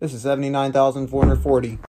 This is seventy nine thousand four hundred forty.